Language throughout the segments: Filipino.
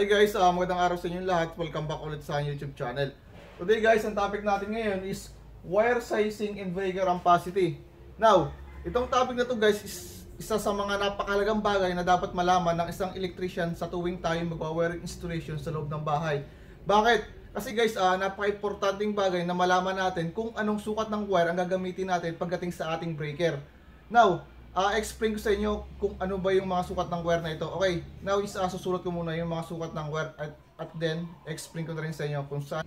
Hi guys, uh, magandang araw sa inyo lahat. Welcome back ulit sa YouTube channel. Today guys, ang topic natin ngayon is wire sizing and breaker ampacity. Now, itong topic na to guys is isa sa mga napakalagang bagay na dapat malaman ng isang electrician sa tuwing tayo magwa-wiring installation sa loob ng bahay. Bakit? Kasi guys, uh, napaka-importanting bagay na malaman natin kung anong sukat ng wire ang gagamitin natin pagdating sa ating breaker. Now, uh, explain ko sa inyo kung ano ba yung mga sukat ng wire na ito. Okay, now is uh, susulat ko muna yung mga sukat ng wire at, at then explain ko na rin sa inyo kung saan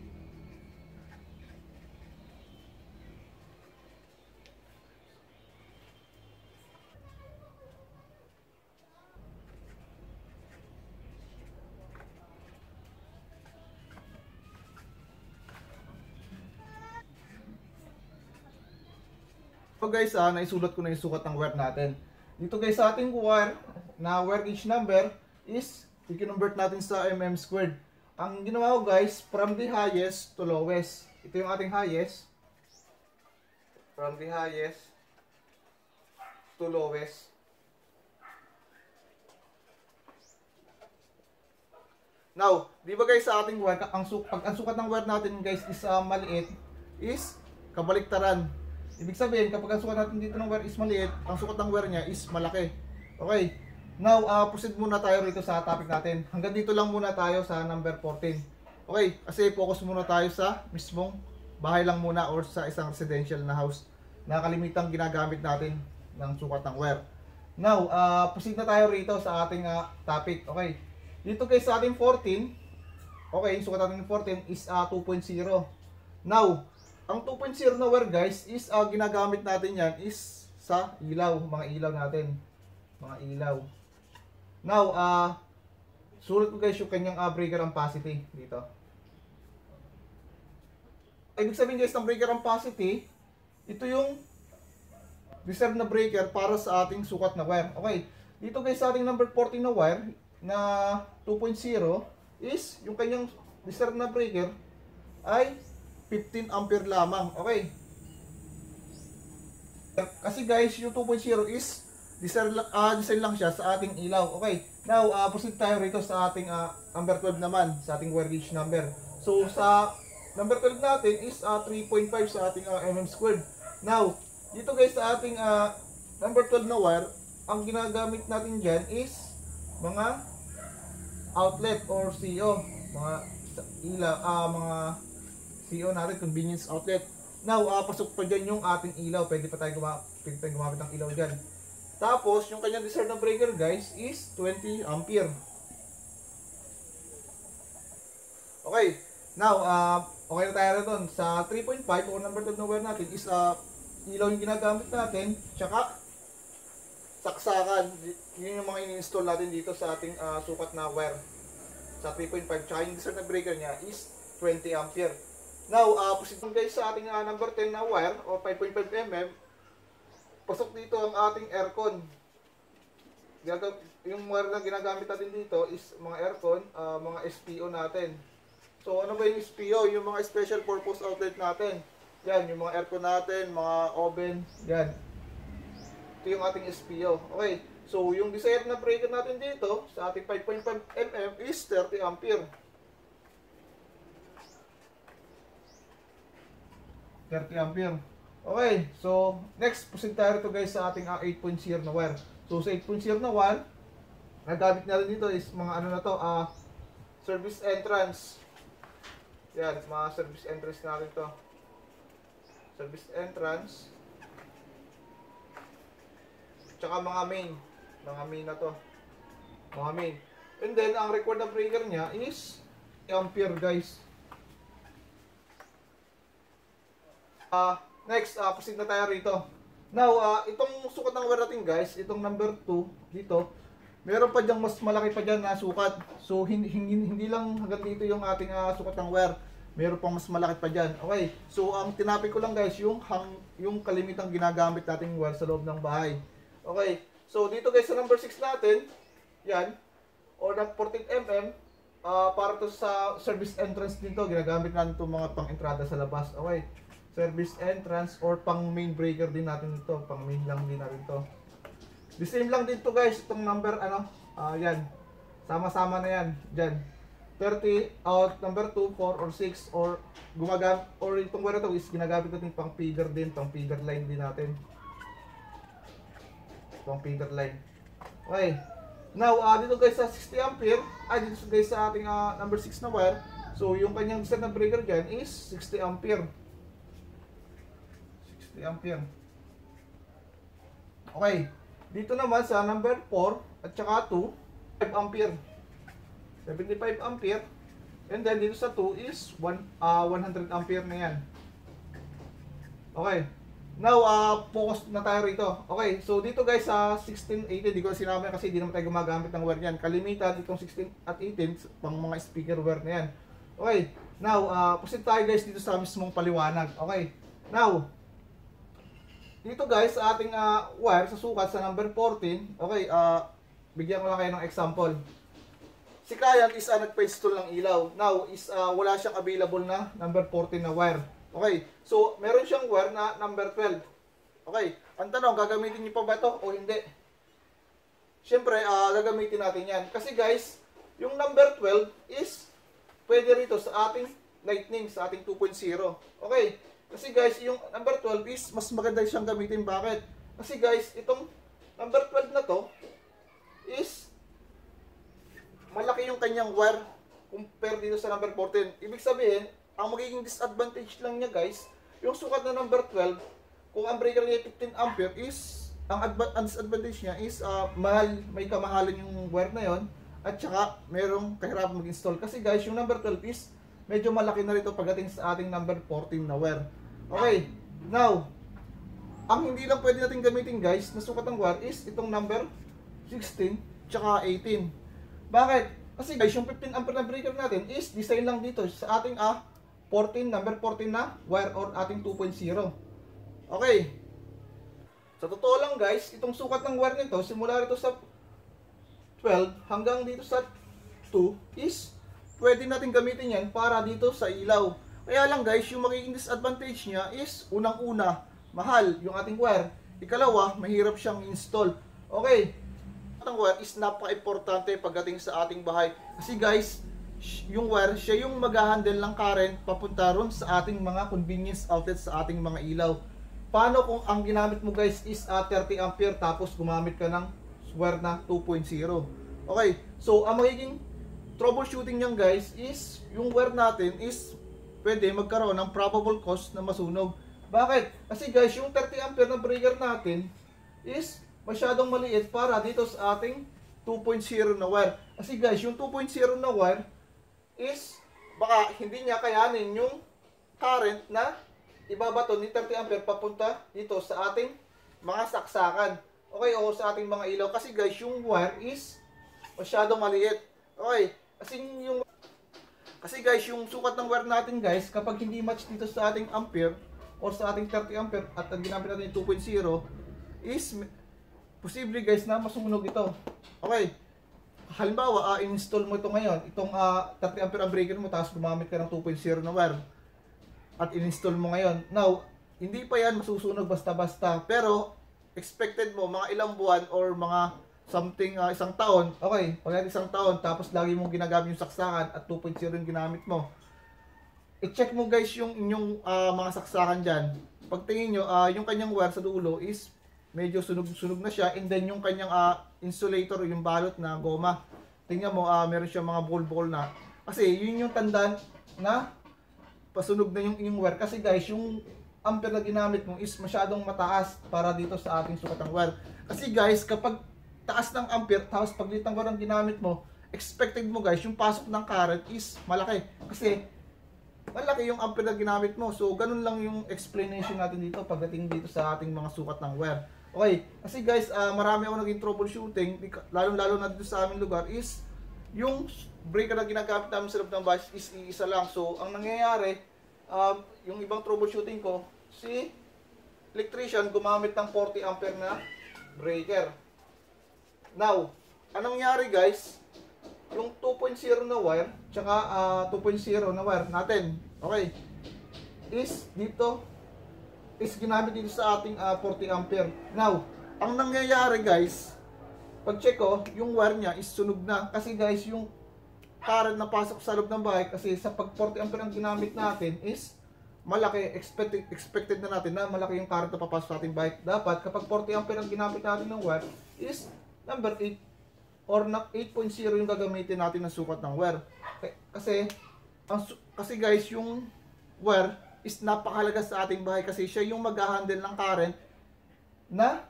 So guys, ah, naisulat ko na yung sukat ng wire natin. Dito guys, sa ating wire, na wire gauge number is, i-convert natin sa mm squared. Ang ginawa ko guys, from the highest to lowest. Ito yung ating highest. From the highest to lowest. Now, di ba guys sa ating wire, ang, su pag ang sukat ng wire natin guys is uh, maliit, is kabaliktaran. Ibig sabihin, kapag ang sukat natin dito ng wire is maliit, ang sukat ng wire niya is malaki. Okay. Now, uh, proceed muna tayo rito sa topic natin. Hanggang dito lang muna tayo sa number 14. Okay, kasi focus muna tayo sa mismong bahay lang muna or sa isang residential na house na kalimitang ginagamit natin ng sukat ng wire. Now, uh, proceed na tayo rito sa ating uh, topic. Okay. Dito guys sa ating 14, okay, sukat natin ng 14 is uh, 2.0. Now, ang 2.0 na wire guys is uh, ginagamit natin yan is sa ilaw, mga ilaw natin. Mga ilaw. Now, uh, sulat ko guys yung kanyang uh, breaker ampacity dito. Ibig sabihin guys ng breaker ampacity, ito yung reserve na breaker para sa ating sukat na wire. Okay, dito guys sa ating number 14 na wire na 2.0 is yung kanyang reserve na breaker ay 15 ampere lamang. Okay. Kasi guys, yung 2.0 is design, uh, design lang siya sa ating ilaw. Okay. Now, uh, proceed tayo rito sa ating uh, number 12 naman, sa ating wire gauge number. So, sa number 12 natin is uh, 3.5 sa ating uh, mm squared. Now, dito guys sa ating uh, number 12 na wire, ang ginagamit natin dyan is mga outlet or CO. Mga ilaw, uh, mga CO natin, convenience outlet. Now, uh, pasok pa dyan yung ating ilaw. Pwede pa tayo, guma pwede tayo gumamit ng ilaw dyan. Tapos, yung kanyang reserve na breaker guys is 20 ampere. Okay. Now, uh, okay na tayo na doon. Sa 3.5 o number 2 na wire natin is uh, ilaw yung ginagamit natin. Tsaka, saksakan. Yun yung mga in-install natin dito sa ating uh, sukat na wire. Sa 3.5. Tsaka yung reserve na breaker niya is 20 ampere. Now, uh, proceed guys sa ating uh, number 10 na wire o 5.5 mm. Pasok dito ang ating aircon. Gagab yung wire na ginagamit natin dito is mga aircon, uh, mga SPO natin. So, ano ba yung SPO? Yung mga special purpose outlet natin. Yan, yung mga aircon natin, mga oven, yan. Ito yung ating SPO. Okay, so yung desired na breaker natin dito sa ating 5.5 mm is 30 ampere. 30 ampere. Okay, so next proceed tayo rito guys sa ating uh, 8.0 na wire. So sa 8.0 na wire, nagamit na rin dito is mga ano na to, uh, service entrance. Yan, mga service entrance natin to. Service entrance. Tsaka mga main. Mga main na to. Mga main. And then, ang required na breaker niya is ampere guys. Uh, next, uh, proceed na tayo rito. Now, uh, itong sukat ng natin guys, itong number 2 dito, meron pa diyang mas malaki pa dyan na sukat. So, hindi, hindi, lang hanggang dito yung ating uh, sukat ng wire. Meron pang mas malaki pa dyan. Okay, so ang tinapik ko lang guys, yung, hang, yung kalimitang ginagamit nating wire sa loob ng bahay. Okay, so dito guys sa number 6 natin, yan, or na 14mm, uh, para to sa service entrance dito, ginagamit natin itong mga pang-entrada sa labas. Okay, service entrance or pang main breaker din natin ito. Pang main lang din natin ito. The same lang dito guys, itong number ano, uh, yan. Sama-sama na yan, dyan. 30 out number 2, 4 or 6 or gumagamit or itong wire to is ginagamit natin pang feeder din, pang feeder line din natin. Pang feeder line. Okay. Now, ah dito guys sa 60 ampere, ay dito guys sa ating ah, number 6 na wire. So, yung kanyang set na breaker dyan is 60 ampere. 60 ampere. Okay. Dito naman sa number 4 at saka 2, 5 ampere. 75 ampere. And then dito sa 2 is 1 ah 100 ampere na yan. Okay. Now, uh, focus na tayo rito. Okay, so dito guys sa 1680, di ko na sinabi kasi di naman tayo gumagamit ng wire niyan. Kalimitan itong 16 at 18 pang mga speaker wire na yan. Okay, now, uh, proceed tayo guys dito sa mismong paliwanag. Okay, now, dito guys sa ating uh, wire sa sukat sa number 14, okay, uh, bigyan ko lang kayo ng example. Si client is uh, nagpa-install ng ilaw. Now, is uh, wala siyang available na number 14 na wire. Okay, so meron siyang wire na number 12. Okay, ang tanong, gagamitin niyo pa ba ito o hindi? Siyempre, ah, gagamitin natin yan. Kasi guys, yung number 12 is pwede rito sa ating lightning, sa ating 2.0. Okay, kasi guys, yung number 12 is mas maganda siyang gamitin. Bakit? Kasi guys, itong number 12 na to is malaki yung kanyang wire compare dito sa number 14. Ibig sabihin, ang magiging disadvantage lang niya guys, yung sukat na number 12, kung ang breaker niya 15 ampere is, ang, ang disadvantage niya is uh, mahal, may kamahalan yung wire na yon at saka merong kahirapan mag-install. Kasi guys, yung number 12 is medyo malaki na rito pagdating sa ating number 14 na wire. Okay, now, ang hindi lang pwede natin gamitin guys na sukat ng wire is itong number 16 tsaka 18. Bakit? Kasi guys, yung 15 ampere na breaker natin is design lang dito sa ating ah, 14, number 14 na wire or ating 2.0. Okay. Sa totoo lang guys, itong sukat ng wire nito, simula rito sa 12 hanggang dito sa 2 is pwede natin gamitin yan para dito sa ilaw. Kaya lang guys, yung magiging disadvantage niya is unang-una, mahal yung ating wire. Ikalawa, mahirap siyang install. Okay, ang wire is napaka-importante pagdating sa ating bahay. Kasi guys, yung wire, siya yung mag-handle ng current papunta ron sa ating mga convenience outlet sa ating mga ilaw. Paano kung ang ginamit mo guys is uh, 30 ampere tapos gumamit ka ng wire na 2.0? Okay, so ang magiging troubleshooting niyan guys is yung wire natin is pwede magkaroon ng probable cause na masunog. Bakit? Kasi guys, yung 30 ampere na breaker natin is masyadong maliit para dito sa ating 2.0 na wire. Kasi guys, yung 2.0 na wire is baka hindi niya kayanin yung current na ibabato ni 30 ampere papunta dito sa ating mga saksakan. Okay, o sa ating mga ilaw. Kasi guys, yung wire is masyadong maliit. Okay, kasi yung kasi guys, yung sukat ng wire natin guys, kapag hindi match dito sa ating ampere or sa ating 30 ampere at ang ginamit natin yung 2.0 is posible guys na masunog ito. Okay. Halimbawa, uh, install mo ito ngayon, itong uh, 30 ampere ang breaker mo tapos gumamit ka ng 2.0 na wire at in-install mo ngayon. Now, hindi pa yan masusunog basta-basta. Pero, expected mo mga ilang buwan or mga something uh, isang taon. Okay, pag isang taon tapos lagi mong ginagamit yung saksakan at 2.0 yung ginamit mo. I-check mo guys yung inyong uh, mga saksakan dyan. Pagtingin nyo, uh, yung kanyang wire sa dulo is medyo sunog-sunog na siya and then yung kanyang uh, insulator yung balot na goma tingnan mo uh, meron siya mga bukol-bukol na kasi yun yung tandaan na pasunog na yung inyong wire kasi guys yung ampere na ginamit mo is masyadong mataas para dito sa ating sukatang wire kasi guys kapag taas ng ampere tapos paglitan ko ng ginamit mo expected mo guys yung pasok ng current is malaki kasi malaki yung ampere na ginamit mo so ganun lang yung explanation natin dito pagdating dito sa ating mga sukat ng wire Okay, kasi guys, uh, marami ako naging troubleshooting, lalong-lalo na dito sa aming lugar, is yung breaker na ginagamit namin sa loob ng bus is isa lang. So, ang nangyayari, um, yung ibang troubleshooting ko, si electrician gumamit ng 40 ampere na breaker. Now, anong nangyari guys, yung 2.0 na wire, tsaka uh, 2.0 na wire natin, okay, is dito is ginamit dito sa ating uh, 40 ampere. Now, ang nangyayari guys, pag check ko, yung wire niya is sunog na. Kasi guys, yung current na pasok sa loob ng bahay kasi sa pag 40 ampere ang ginamit natin is malaki, expected, expected na natin na malaki yung current na papasok sa ating bike. Dapat kapag 40 ampere ang ginamit natin ng wire is number 8 or na 8.0 yung gagamitin natin na sukat ng. K- Kasi ang kasi guys yung wire is napakahalaga sa ating bahay kasi siya yung mag-handle ng current na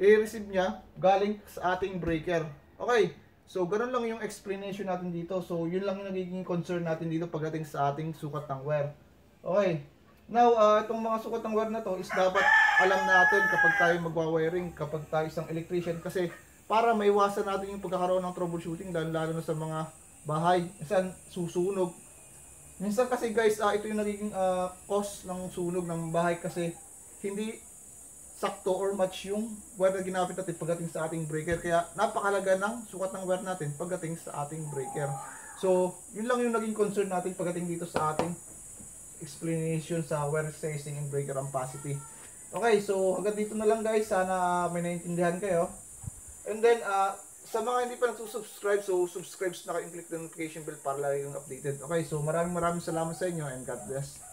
i-receive niya galing sa ating breaker. Okay. So, ganun lang yung explanation natin dito. So, yun lang yung nagiging concern natin dito pagdating sa ating sukat ng wire. Okay. Now, ah, itong mga sukat ng wire na to is dapat alam natin kapag tayo magwa-wiring, kapag tayo isang electrician kasi para maiwasan natin yung pagkakaroon ng troubleshooting lalo, lalo na sa mga bahay. Minsan susunog. Minsan kasi guys, ah, ito yung nagiging ah, cause ng sunog ng bahay kasi hindi sakto or match yung wire na ginamit natin pagdating sa ating breaker. Kaya napakalaga ng sukat ng wire natin pagdating sa ating breaker. So, yun lang yung naging concern natin pagdating dito sa ating explanation sa wire spacing and breaker ampacity. Okay, so hanggang dito na lang guys. Sana may naintindihan kayo. And then, uh, sa mga hindi pa nagsusubscribe, so subscribe na kayo click the notification bell para lagi yung updated. Okay, so maraming maraming salamat sa inyo and God bless.